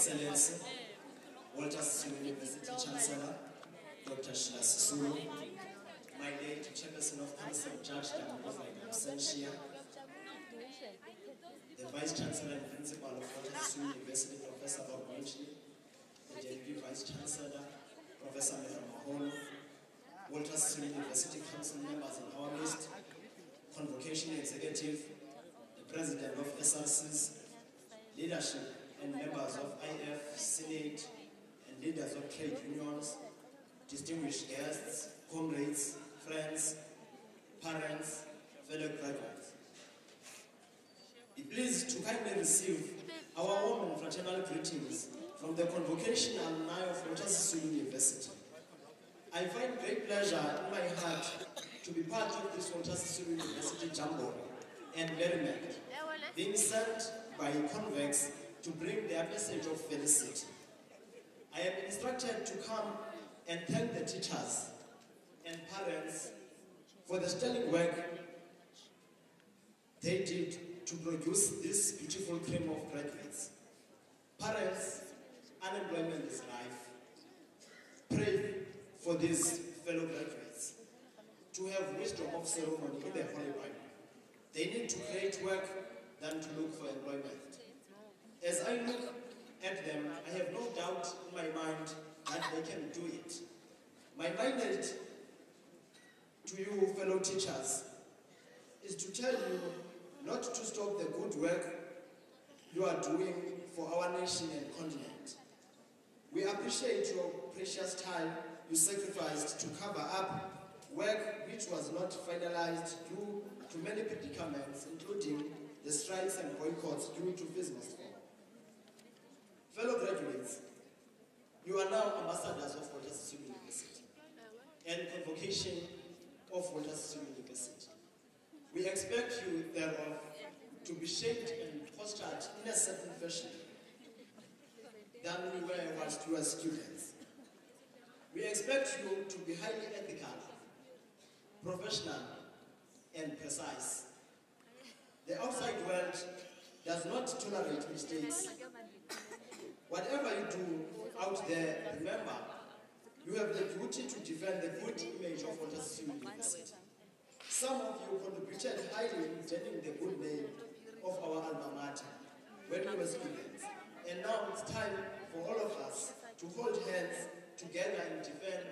Excellency, Walter Sisulu University Chancellor, Dr. Shila Sisulu, my late Chairperson of Council, Judge Damola Absentia, the Vice Chancellor and Principal of Walter Sisulu University, Professor Rob Midgley, the Deputy Vice Chancellor, Professor Mehra Maholo, Walter Sisulu University Council members in our midst, Convocation Executive, the President of SRCs, leadership and members of IF, Senate, and leaders of trade unions, distinguished guests, comrades, friends, parents, fellow graduates. Be pleased to kindly receive our warm and fraternal greetings from the Convocation alumni of Sisulu University. I find great pleasure in my heart to be part of this Sisulu University Jamboree and merriment, being sent by convex to bring their message of felicity. I am instructed to come and thank the teachers and parents for the sterling work they did to produce this beautiful cream of graduates. Parents, unemployment is life. Pray for these fellow graduates to have wisdom of ceremony in their Holy Bible. They need to create work than to look for employment. At them, I have no doubt in my mind that they can do it. My mandate to you, fellow teachers, is to tell you not to stop the good work you are doing for our nation and continent. We appreciate your precious time you sacrificed to cover up work which was not finalized due to many predicaments, including the strikes and boycotts due to business. Fellow graduates, you are now ambassadors of Walter University and convocation of Walter University. We expect you thereof to be shaped and fostered in a certain fashion than we were whilst you were students. We expect you to be highly ethical, professional, and precise. The outside world does not tolerate mistakes. Whatever you do out there, remember, you have the duty to defend the good image of Sisulu University. Some of you contributed highly in defending the good name of our alma mater when we were students. And now it's time for all of us to hold hands together and defend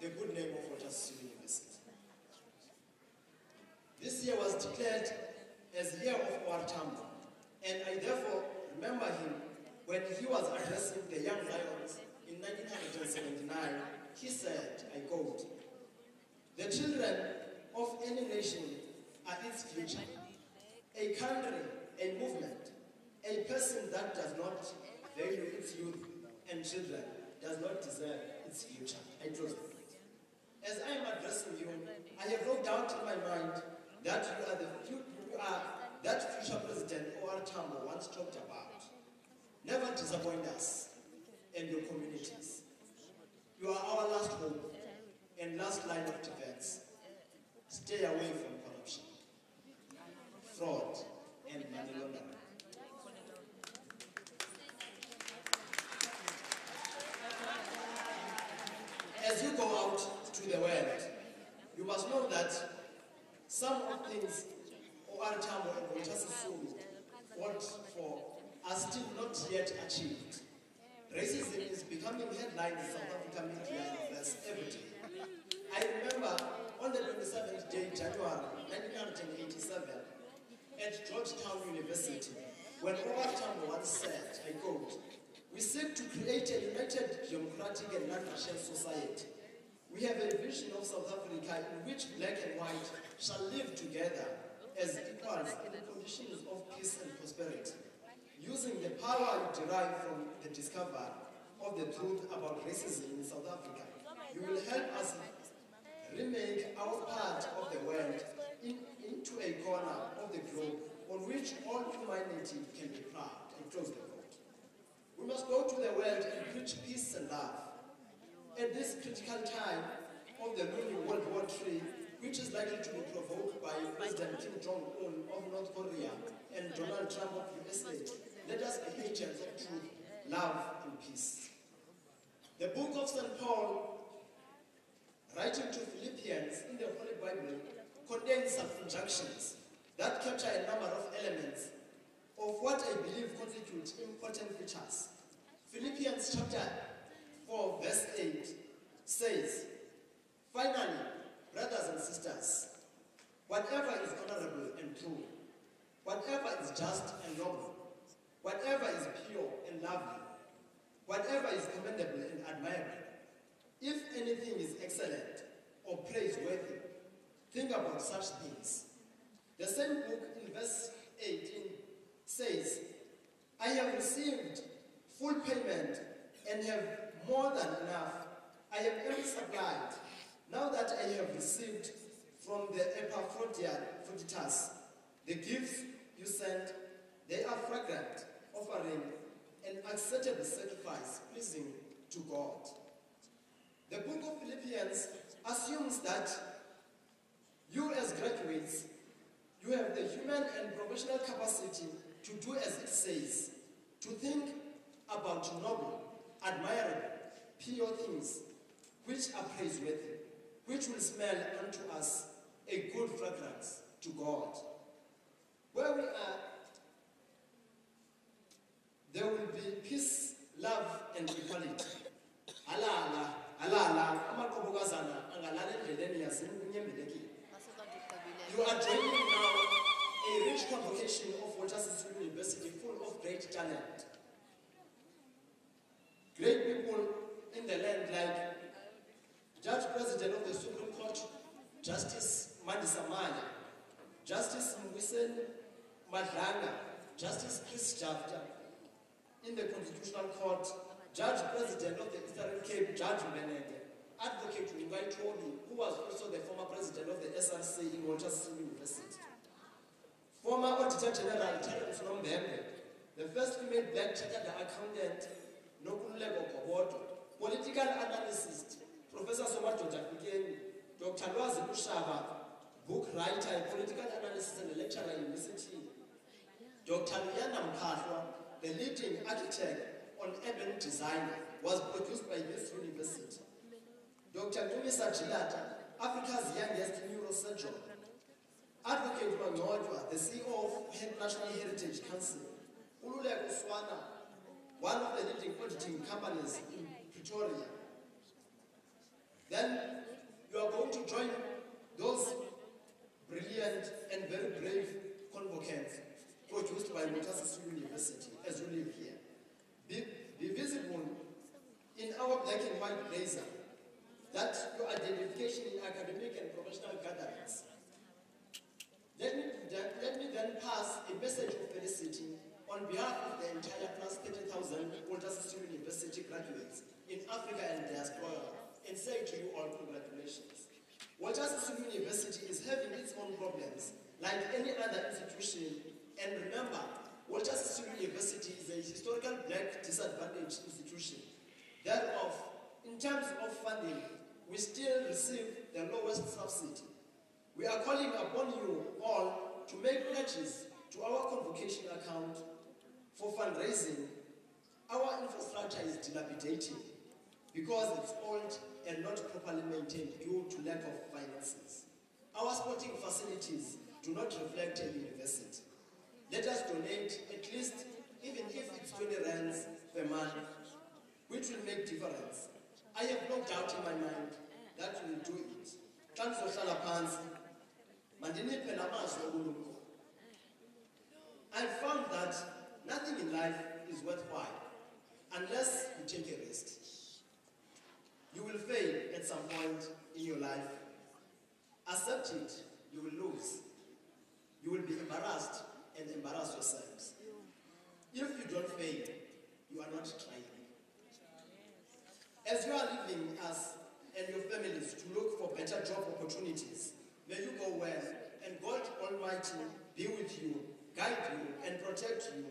the good name of Sisulu University. This year was declared as Year of OR Tambo, and I therefore remember him when he was addressing the young lions in 1979. He said, I quote, The children of any nation are its future. A country, a movement, a person that does not value its youth and children does not deserve its future. I quote. As I am addressing you, I have no doubt in my mind that you are the you are that future president O.R. Tambo once talked about. Never disappoint us and your communities. You are our last hope and last line of defense. Stay away from corruption, fraud, and money laundering. As you go out to the world, you must know that some of things O.R. And Sisulu fought for are still not yet achieved. Racism is becoming headlines in South African media press every day. I remember on the 27th day, January 1987, at Georgetown University, when O.R. Tambo once said, I quote, we seek to create a united, democratic, and non-racial society. We have a vision of South Africa in which black and white shall live together as equals in conditions of peace and prosperity, using the power you derive from the discovery of the truth about racism in South Africa. You will help us remake our part of the world in, into a corner of the globe on which all humanity can be proud. And close the quote. We must go to the world and preach peace and love. At this critical time of the looming World War III, which is likely to be provoked by President Kim Jong-un of North Korea and Donald Trump of USA, let us be agents of truth love, and peace. The book of St. Paul, writing to Philippians in the Holy Bible, contains some injunctions that capture a number of elements of what I believe constitute important features. Philippians chapter 4, verse 8 says, Finally, brothers and sisters, whatever is honorable and true, whatever is just and noble, whatever is pure and lovely, whatever is commendable and admirable, if anything is excellent or praiseworthy, think about such things. The same book in verse 18 says, I have received full payment and have more than enough. I am amply supplied. Now that I have received from the Epaphroditus the gifts you sent, they are fragrant, offering an acceptable sacrifice pleasing to God. The book of Philippians assumes that you, as graduates, you have the human and professional capacity to do as it says, to think about noble, admirable, pure things which are praiseworthy, which will smell unto us a good fragrance to God. Where we are, there will be peace, love, and equality. Alala, alala, amaqobokazana angalala endleleni yasenyembelekile. You are joining now a rich convocation of Walter University full of great talent. Great people in the land like Judge President of the Supreme Court, Justice Mandisa Maya, Justice Mwisen Madlanga, Justice Chris Jafta, in the Constitutional Court, Judge President of the Eastern Cape, Judge Mbenenge, Advocate Wingai Tobi, who was also the former president of the SRC in Walter University. Former Auditor General Terence Nombembe, the first female black chartered accountant, Nokululeko Gobodo, political analyst, Professor Fikeni, Dr. Lwazi Lushaba, book writer, political analyst and lecturer at university. Dr. Luyanda Mkhahlwa, the leading architect on urban design, was produced by this university. Dr. Dumisa Chilata, Africa's youngest neurosurgeon. Advocate Mangojwa, the CEO of National Heritage Council. Ululeko Swana, one of the leading auditing companies in Pretoria. Then you are going to join those brilliant and very brave convocants produced by Mutasa University as you live here. Be, be visible in our black and blazer that your identification in academic and professional gatherings. Let me, let me then pass a message of felicity on behalf of the entire plus 30,000 Walter Sisulu University graduates in Africa and diaspora and say to you all congratulations. Walter Sisulu University is having its own problems like any other institution and remember, Walter Sisulu University is a historical black disadvantaged institution. Thereof, in terms of funding, we still receive the lowest subsidy. We are calling upon you all to make pledges to our convocation account for fundraising. Our infrastructure is dilapidated because it's old and not properly maintained due to lack of finances. Our sporting facilities do not reflect a university. Let us donate at least, even if it's 20 rands per month, which will make difference. I have no doubt in my mind that we will do it. Xa ndizohlala phantsi, mandiniphe namazwi obulumko. I found that nothing in life is worthwhile unless you take a risk. You will fail at some point in your life. Accept it, you will lose. You will be embarrassed and embarrass yourselves. If you don't fail, you are not trying. As you are leaving us and your families to look for better job opportunities, may you go well and God Almighty be with you, guide you, and protect you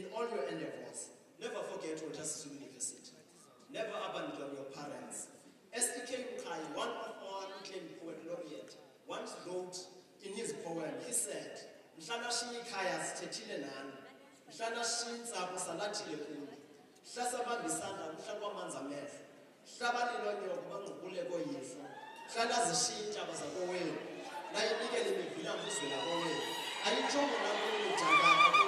in all your endeavors. Never forget Sisulu University. Never abandon your parents. S.E.K. Mqhayi, one of our acclaimed poet laureate, once wrote in his poem, he said, mhlana shiya ikhaya sithethile nani mhlana shiya intsapho salathile kuni hlasabambisana mhla kwamanzi hlabani lonyoko bangukuleko yifu hlala zishiye iintaba zakowenu nayinikele imivila mizwe yakowenu ayitshomo nakulo jakaka